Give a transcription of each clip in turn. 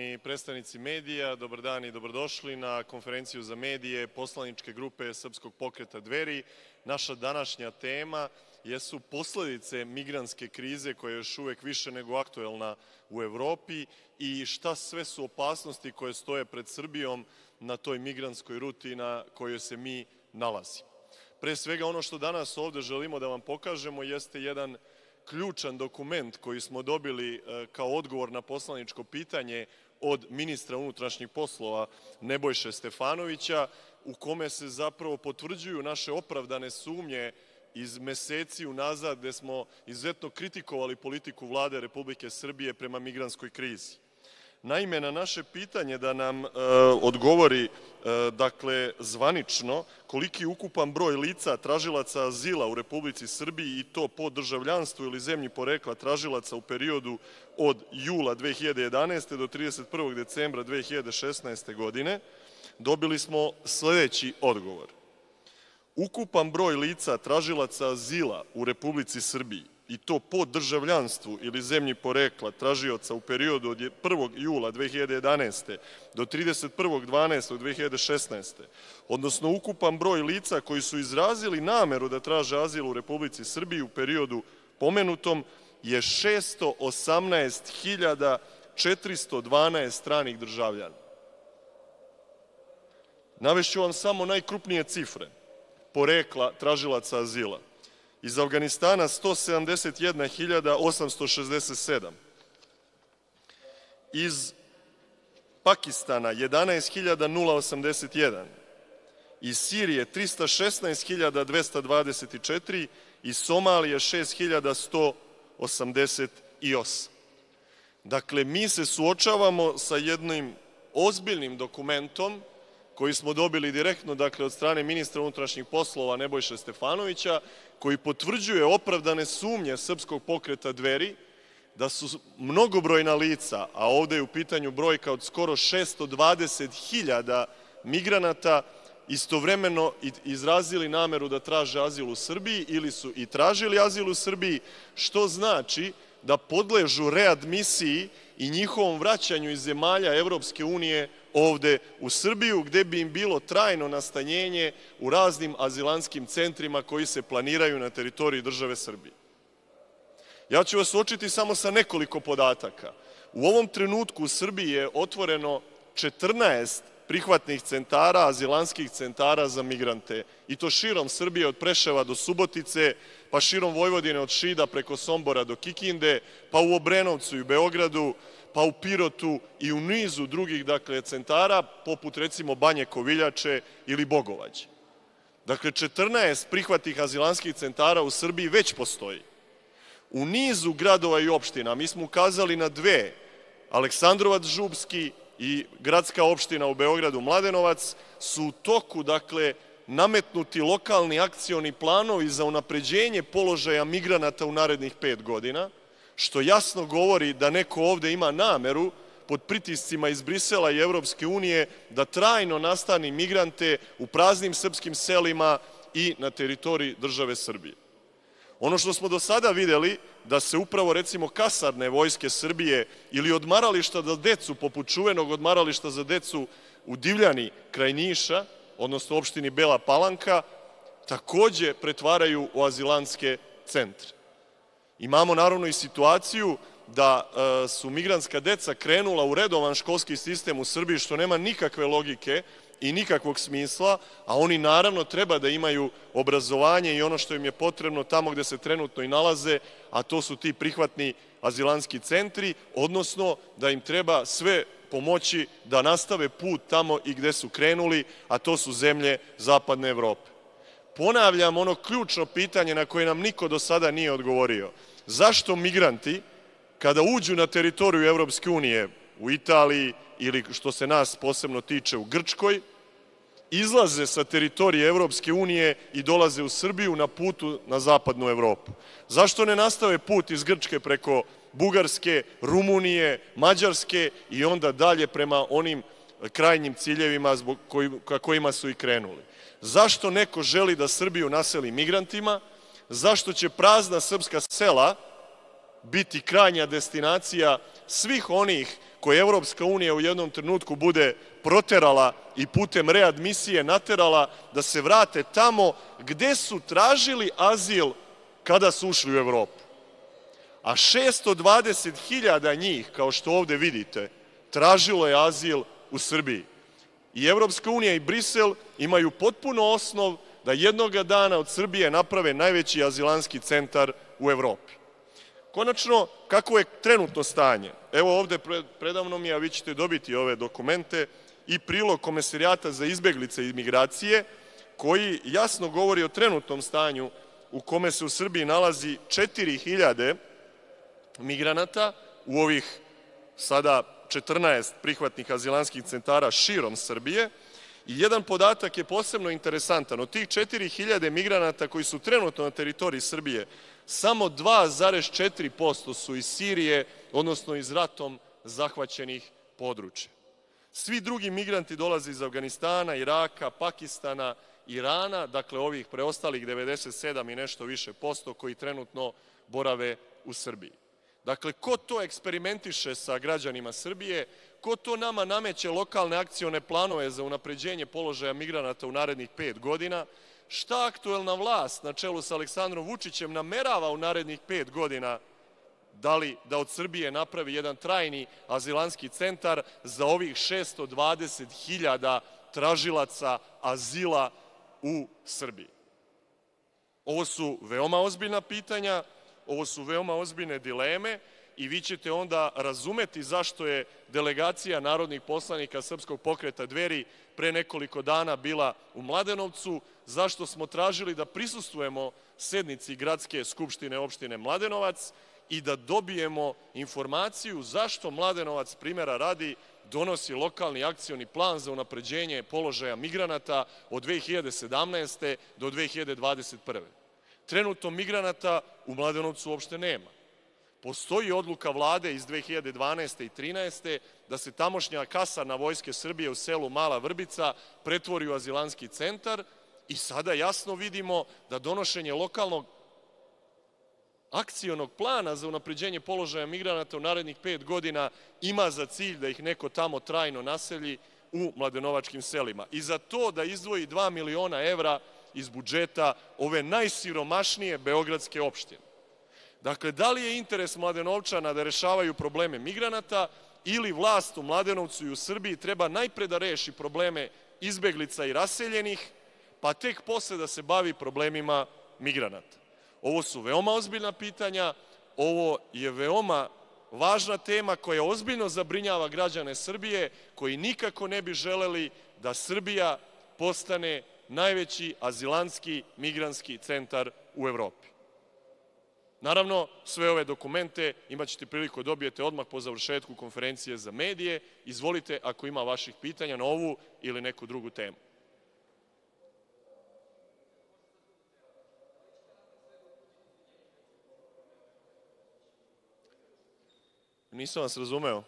i predstavnici medija, dobar dan i dobrodošli na konferenciju za medije poslaničke grupe Srpskog pokreta Dveri. Naša današnja tema jesu posledice migranske krize koja je još uvek više nego aktuelna u Evropi i šta sve su opasnosti koje stoje pred Srbijom na toj migranskoj ruti na kojoj se mi nalazimo. Pre svega ono što danas ovde želimo da vam pokažemo jeste jedan ključan dokument koji smo dobili e, kao odgovor na poslaničko pitanje od ministra unutrašnjih poslova Nebojše Stefanovića, u kome se zapravo potvrđuju naše opravdane sumnje iz meseci unazad gde smo izuzetno kritikovali politiku Vlade Republike Srbije prema migranskoj krizi. Naime, na naše pitanje da nam e, odgovori, e, dakle, zvanično, koliki ukupan broj lica tražilaca azila u Republici Srbiji i to po državljanstvu ili zemlji porekla tražilaca u periodu od jula 2011. do 31. decembra 2016. godine, dobili smo sledeći odgovor. Ukupan broj lica tražilaca azila u Republici Srbiji i to po državljanstvu ili zemlji porekla tražioca u periodu od 1. jula 2011. do 31.12.2016. odnosno ukupan broj lica koji su izrazili nameru da traže azil u Republici Srbiji u periodu pomenutom je 618.412 stranih državljana. Navešću vam samo najkrupnije cifre porekla tražilaca azila iz Afganistana 171.867, iz Pakistana 11.081, iz Sirije 316.224, iz Somalije 6.188. Dakle, mi se suočavamo sa jednim ozbiljnim dokumentom koji smo dobili direktno dakle, od strane ministra unutrašnjih poslova Nebojše Stefanovića, koji potvrđuje opravdane sumnje Srpskog pokreta Dveri da su mnogobrojna lica, a ovde je u pitanju brojka od skoro 620.000 migranata, istovremeno izrazili nameru da traže azil u Srbiji ili su i tražili azil u Srbiji, što znači da podležu readmisiji i njihovom vraćanju iz zemalja Evropske unije ovde u Srbiju, gde bi im bilo trajno nastanjenje u raznim azilanskim centrima koji se planiraju na teritoriji države Srbije. Ja ću vas očiti samo sa nekoliko podataka. U ovom trenutku u Srbiji je otvoreno 14 prihvatnih centara, azilanskih centara za migrante, i to širom Srbije od Preševa do Subotice, pa širom Vojvodine od Šida preko Sombora do Kikinde, pa u Obrenovcu i Beogradu, pa u Pirotu i u nizu drugih dakle, centara, poput recimo Banje Koviljače ili Bogovađe. Dakle, 14 prihvatih azilanskih centara u Srbiji već postoji. U nizu gradova i opština, mi smo ukazali na dve, Aleksandrovac Žubski i gradska opština u Beogradu Mladenovac, su u toku, dakle, nametnuti lokalni akcioni planovi za unapređenje položaja migranata u narednih pet godina, što jasno govori da neko ovde ima nameru pod pritiscima iz Brisela i Evropske unije da trajno nastani migrante u praznim srpskim selima i na teritoriji države Srbije. Ono što smo do sada videli, da se upravo recimo kasarne vojske Srbije ili odmarališta za decu, poput čuvenog odmarališta za decu u Divljani kraj Niša, odnosno opštini Bela Palanka, takođe pretvaraju u azilantske centre. Imamo naravno i situaciju da e, su migranska deca krenula u redovan školski sistem u Srbiji, što nema nikakve logike i nikakvog smisla, a oni naravno treba da imaju obrazovanje i ono što im je potrebno tamo gde se trenutno i nalaze, a to su ti prihvatni azilanski centri, odnosno da im treba sve pomoći da nastave put tamo i gde su krenuli, a to su zemlje Zapadne Evrope. Ponavljam ono ključno pitanje na koje nam niko do sada nije odgovorio. Zašto migranti, kada uđu na teritoriju Evropske unije, u Italiji ili što se nas posebno tiče u Grčkoj, izlaze sa teritorije Evropske unije i dolaze u Srbiju na putu na zapadnu Evropu? Zašto ne nastave put iz Grčke preko Bugarske, Rumunije, Mađarske i onda dalje prema onim krajnjim ciljevima zbog kojima su i krenuli? Zašto neko želi da Srbiju naseli migrantima? Zašto će prazna srpska sela biti krajnja destinacija svih onih koje Evropska unija u jednom trenutku bude proterala i putem readmisije naterala da se vrate tamo gde su tražili azil kada su ušli u Evropu. A 620.000 njih, kao što ovde vidite, tražilo je azil u Srbiji. I Evropska unija i Brisel imaju potpuno osnov da jednoga dana od Srbije naprave najveći azilanski centar u Evropi. Konačno, kako je trenutno stanje? Evo ovde predavno mi, a vi ćete dobiti ove dokumente, i prilog Komesarijata za izbeglice i migracije, koji jasno govori o trenutnom stanju u kome se u Srbiji nalazi 4000 migranata u ovih sada 14 prihvatnih azilanskih centara širom Srbije. I jedan podatak je posebno interesantan. Od tih 4000 migranata koji su trenutno na teritoriji Srbije, samo 2,4% su iz Sirije, odnosno iz ratom zahvaćenih područja. Svi drugi migranti dolaze iz Afganistana, Iraka, Pakistana, Irana, dakle ovih preostalih 97 i nešto više posto koji trenutno borave u Srbiji. Dakle, ko to eksperimentiše sa građanima Srbije, ko to nama nameće lokalne akcione planove za unapređenje položaja migranata u narednih pet godina, šta aktuelna vlast na čelu sa Aleksandrom Vučićem namerava u narednih pet godina da li da od Srbije napravi jedan trajni azilanski centar za ovih 620.000 tražilaca azila u Srbiji. Ovo su veoma ozbiljna pitanja, ovo su veoma ozbiljne dileme i vi ćete onda razumeti zašto je delegacija narodnih poslanika Srpskog pokreta Dveri pre nekoliko dana bila u Mladenovcu, zašto smo tražili da prisustujemo sednici Gradske skupštine opštine Mladenovac i da dobijemo informaciju zašto Mladenovac, primera radi, donosi lokalni akcioni plan za unapređenje položaja migranata od 2017. do 2021. Trenutno migranata u Mladenovcu uopšte nema. Postoji odluka vlade iz 2012. i 13. da se tamošnja kasarna Vojske Srbije u selu Mala Vrbica pretvori u azilanski centar i sada jasno vidimo da donošenje lokalnog akcionog plana za unapređenje položaja migranata u narednih pet godina ima za cilj da ih neko tamo trajno naselji u mladenovačkim selima. I za to da izdvoji 2 miliona evra iz budžeta ove najsiromašnije beogradske opštine. Dakle, da li je interes Mladenovčana da rešavaju probleme migranata ili vlast u Mladenovcu i u Srbiji treba najpre da reši probleme izbeglica i raseljenih, pa tek posle da se bavi problemima migranata. Ovo su veoma ozbiljna pitanja, ovo je veoma važna tema koja ozbiljno zabrinjava građane Srbije, koji nikako ne bi želeli da Srbija postane najveći azilantski migranski centar u Evropi. Naravno, sve ove dokumente imaćete priliku da dobijete odmah po završetku konferencije za medije. Izvolite ako ima vaših pitanja na ovu ili neku drugu temu. Nisam vas razumeo.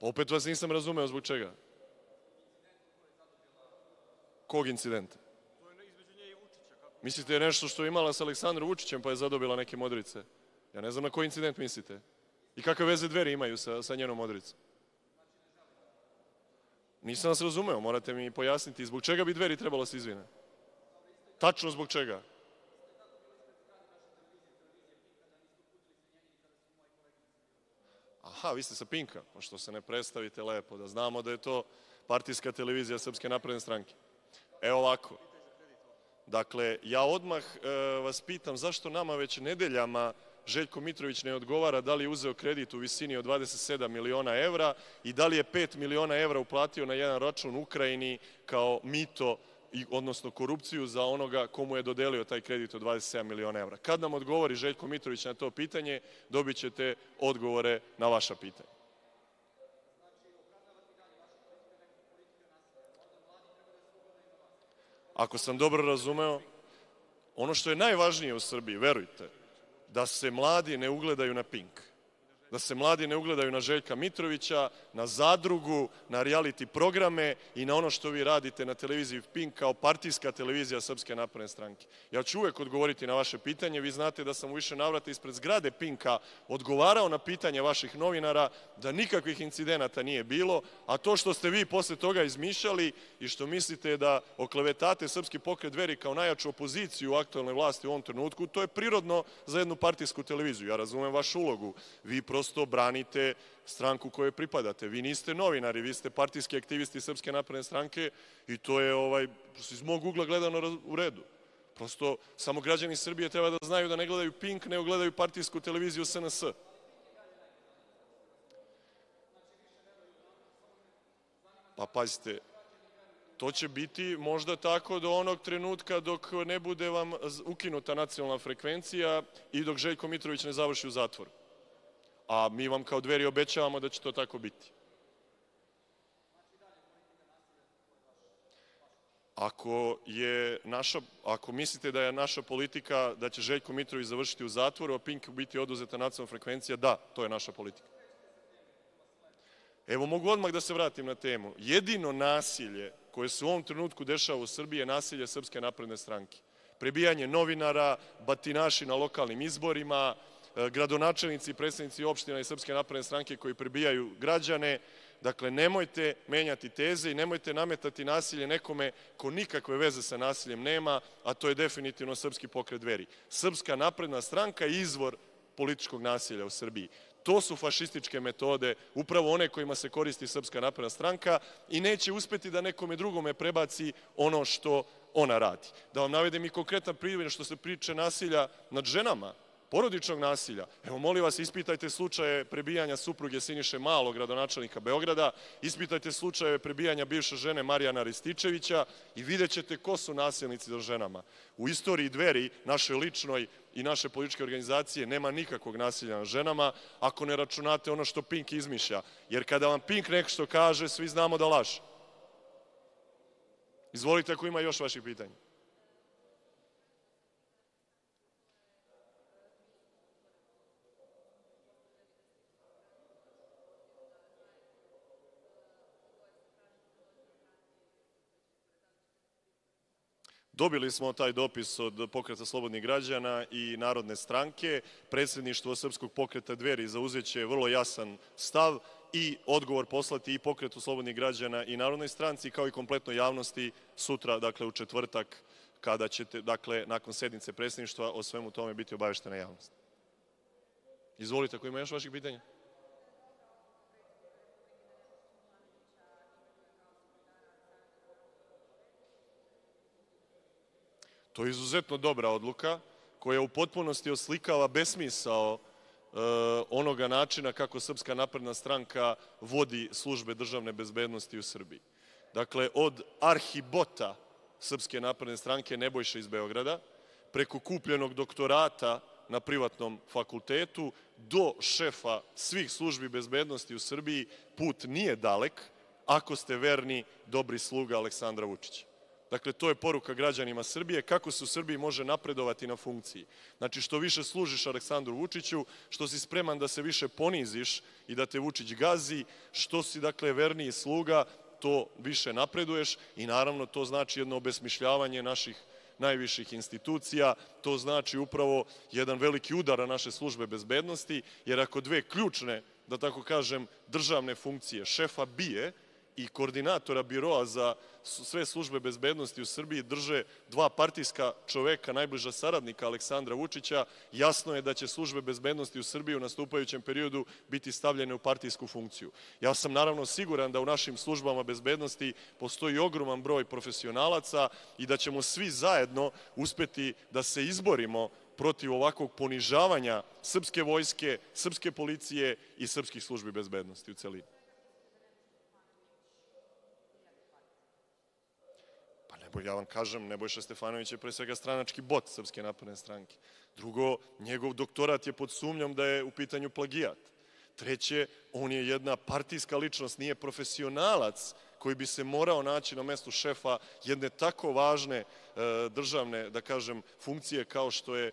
Pa opet vas nisam razumeo zbog čega. Kog incidenta? Mislite je nešto što je imala sa Aleksandrom Vučićem pa je zadobila neke modrice? Ja ne znam na koji incident mislite. I kakve veze dveri imaju sa, sa njenom modricom? Nisam vas razumeo, morate mi pojasniti. Zbog čega bi dveri trebalo da se izvine? Tačno zbog čega? Aha, vi ste sa Pinka, pa što se ne predstavite lepo, da znamo da je to partijska televizija Srpske napredne stranke. Evo ovako. Dakle, ja odmah e, vas pitam zašto nama već nedeljama Željko Mitrović ne odgovara da li je uzeo kredit u visini od 27 miliona evra i da li je 5 miliona evra uplatio na jedan račun Ukrajini kao mito odnosno korupciju za onoga komu je dodelio taj kredit od 27 miliona evra. Kad nam odgovori Željko Mitrović na to pitanje, dobit ćete odgovore na vaša pitanja. Ako sam dobro razumeo, ono što je najvažnije u Srbiji, verujte, da se mladi ne ugledaju na Pink. Da se mladi ne ugledaju na Željka Mitrovića, na zadrugu, na reality programe i na ono što vi radite na televiziji Pink kao partijska televizija Srpske napredne stranke. Ja ću uvek odgovoriti na vaše pitanje. Vi znate da sam u više navrata ispred zgrade Pinka odgovarao na pitanje vaših novinara, da nikakvih incidenata nije bilo, a to što ste vi posle toga izmišljali i što mislite da oklevetate Srpski pokret dveri kao najjaču opoziciju u aktualnoj vlasti u ovom trenutku, to je prirodno za jednu partijsku televiziju. Ja razumem vašu ulogu. Vi prosto branite stranku kojoj pripadate. Vi niste novinari, vi ste partijski aktivisti Srpske napredne stranke i to je ovaj, iz mog ugla gledano u redu. Prosto, samo građani Srbije treba da znaju da ne gledaju Pink, nego gledaju partijsku televiziju SNS. Pa pazite, to će biti možda tako do onog trenutka dok ne bude vam ukinuta nacionalna frekvencija i dok Željko Mitrović ne završi u zatvoru a mi vam kao dveri obećavamo da će to tako biti. Ako, je naša, ako mislite da je naša politika da će Željko Mitrović završiti u zatvoru, a Pink biti oduzeta nacionalna frekvencija, da, to je naša politika. Evo, mogu odmah da se vratim na temu. Jedino nasilje koje se u ovom trenutku dešava u Srbiji je nasilje Srpske napredne stranke. Prebijanje novinara, batinaši na lokalnim izborima, gradonačelnici i predsednici opština i Srpske napredne stranke koji prebijaju građane. Dakle, nemojte menjati teze i nemojte nametati nasilje nekome ko nikakve veze sa nasiljem nema, a to je definitivno Srpski pokret dveri. Srpska napredna stranka je izvor političkog nasilja u Srbiji. To su fašističke metode, upravo one kojima se koristi Srpska napredna stranka i neće uspeti da nekome drugome prebaci ono što ona radi. Da vam navedem i konkretan primjer što se priče nasilja nad ženama porodičnog nasilja. Evo, molim vas, ispitajte slučaje prebijanja supruge Siniše Malog, gradonačelnika Beograda, ispitajte slučaje prebijanja bivše žene Marijana Rističevića i vidjet ćete ko su nasilnici do ženama. U istoriji dveri, naše ličnoj i naše političke organizacije, nema nikakvog nasilja na ženama, ako ne računate ono što Pink izmišlja. Jer kada vam Pink nešto kaže, svi znamo da laže. Izvolite ako ima još vaših pitanja. Dobili smo taj dopis od Pokreta slobodnih građana i Narodne stranke. Predsedništvo Srpskog pokreta Dveri zauzeće vrlo jasan stav i odgovor poslati i Pokretu slobodnih građana i Narodnoj stranci, kao i kompletnoj javnosti sutra, dakle u četvrtak, kada ćete, dakle, nakon sednice predsedništva, o svemu tome biti obaveštena javnost. Izvolite, ako ima još vaših pitanja. To je izuzetno dobra odluka koja u potpunosti oslikava besmisao e, onoga načina kako Srpska napredna stranka vodi službe državne bezbednosti u Srbiji. Dakle, od arhibota Srpske napredne stranke Nebojša iz Beograda, preko kupljenog doktorata na privatnom fakultetu, do šefa svih službi bezbednosti u Srbiji, put nije dalek ako ste verni dobri sluga Aleksandra Vučića. Dakle, to je poruka građanima Srbije kako se u Srbiji može napredovati na funkciji. Znači, što više služiš Aleksandru Vučiću, što si spreman da se više poniziš i da te Vučić gazi, što si, dakle, verniji sluga, to više napreduješ i naravno to znači jedno obesmišljavanje naših najviših institucija, to znači upravo jedan veliki udar na naše službe bezbednosti, jer ako dve ključne, da tako kažem, državne funkcije šefa bije, i koordinatora biroa za sve službe bezbednosti u Srbiji drže dva partijska čoveka, najbliža saradnika Aleksandra Vučića, jasno je da će službe bezbednosti u Srbiji u nastupajućem periodu biti stavljene u partijsku funkciju. Ja sam naravno siguran da u našim službama bezbednosti postoji ogroman broj profesionalaca i da ćemo svi zajedno uspeti da se izborimo protiv ovakvog ponižavanja srpske vojske, srpske policije i srpskih službi bezbednosti u celini. Ja vam kažem, Nebojša Stefanović je pre svega stranački bot Srpske napredne stranke. Drugo, njegov doktorat je pod sumnjom da je u pitanju plagijat. Treće, on je jedna partijska ličnost, nije profesionalac koji bi se morao naći na mestu šefa jedne tako važne e, državne, da kažem, funkcije kao što je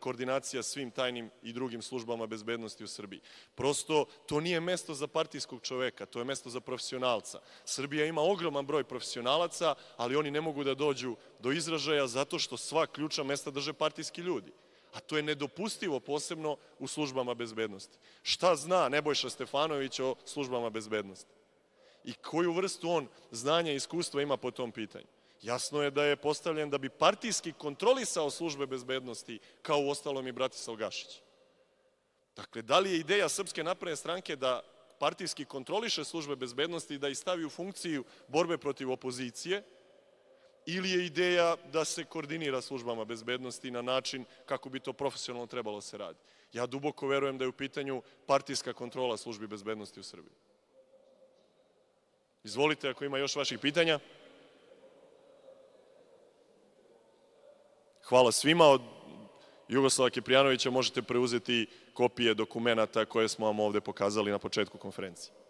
koordinacija svim tajnim i drugim službama bezbednosti u Srbiji. Prosto, to nije mesto za partijskog čoveka, to je mesto za profesionalca. Srbija ima ogroman broj profesionalaca, ali oni ne mogu da dođu do izražaja zato što sva ključna mesta drže partijski ljudi a to je nedopustivo posebno u službama bezbednosti. Šta zna Nebojša Stefanović o službama bezbednosti? I koju vrstu on znanja i iskustva ima po tom pitanju? Jasno je da je postavljen da bi partijski kontrolisao službe bezbednosti, kao u ostalom i Bratislav Gašić. Dakle, da li je ideja Srpske napredne stranke da partijski kontroliše službe bezbednosti i da ih stavi u funkciju borbe protiv opozicije, ili je ideja da se koordinira službama bezbednosti na način kako bi to profesionalno trebalo se radi. Ja duboko verujem da je u pitanju partijska kontrola službi bezbednosti u Srbiji. Izvolite ako ima još vaših pitanja. Hvala svima. Od Jugoslava Kiprijanovića možete preuzeti kopije dokumenta koje smo vam ovde pokazali na početku konferencije.